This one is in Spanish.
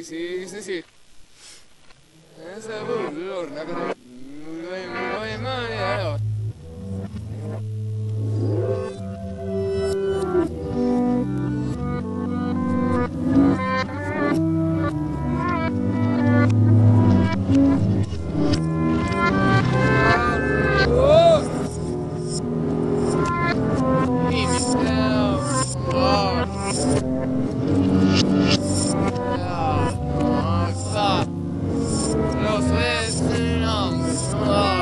Sí, sí, sí. Esa bulor, na Großes Finanzamt.